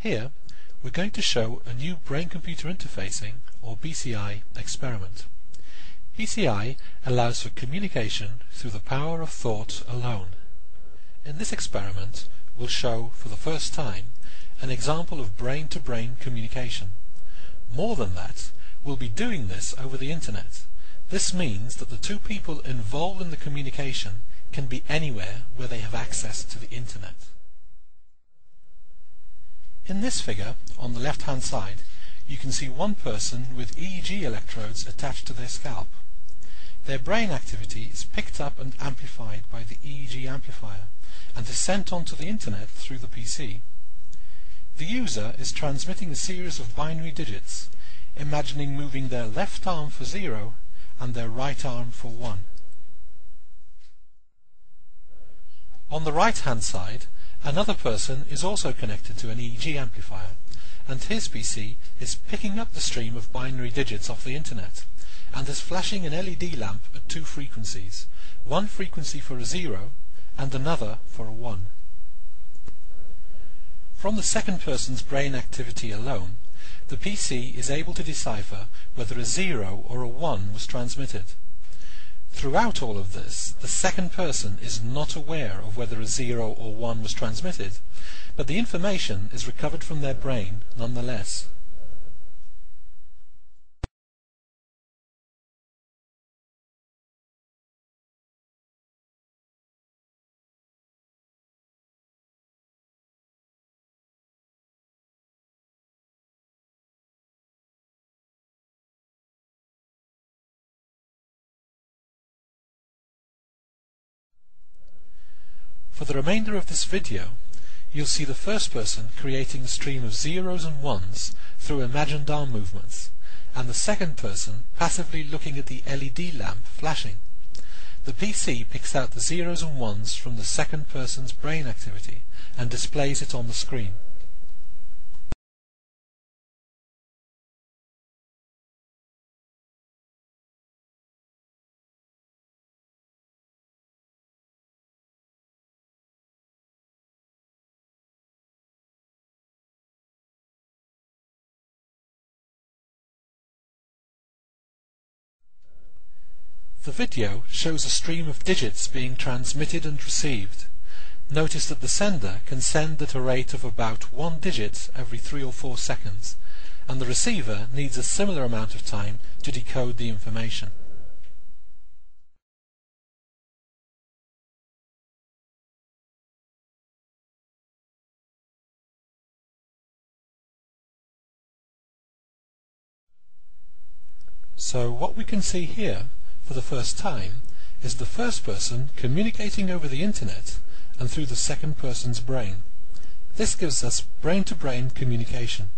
Here, we're going to show a new brain-computer interfacing, or BCI, experiment. BCI allows for communication through the power of thought alone. In this experiment, we'll show, for the first time, an example of brain-to-brain communication. More than that, we'll be doing this over the internet. This means that the two people involved in the communication can be anywhere where they have access to the internet. In this figure, on the left-hand side, you can see one person with EEG electrodes attached to their scalp. Their brain activity is picked up and amplified by the EEG amplifier and is sent onto the internet through the PC. The user is transmitting a series of binary digits, imagining moving their left arm for 0 and their right arm for 1. On the right-hand side, another person is also connected to an EEG amplifier, and his PC is picking up the stream of binary digits off the internet, and is flashing an LED lamp at two frequencies, one frequency for a 0 and another for a 1. From the second person's brain activity alone, the PC is able to decipher whether a 0 or a 1 was transmitted. Throughout all of this, the second person is not aware of whether a 0 or 1 was transmitted, but the information is recovered from their brain nonetheless. For the remainder of this video, you'll see the first person creating a stream of zeros and ones through imagined arm movements, and the second person passively looking at the LED lamp flashing. The PC picks out the zeros and ones from the second person's brain activity and displays it on the screen. The video shows a stream of digits being transmitted and received. Notice that the sender can send at a rate of about one digit every three or four seconds, and the receiver needs a similar amount of time to decode the information. So what we can see here for the first time is the first person communicating over the internet and through the second person's brain. This gives us brain-to-brain -brain communication.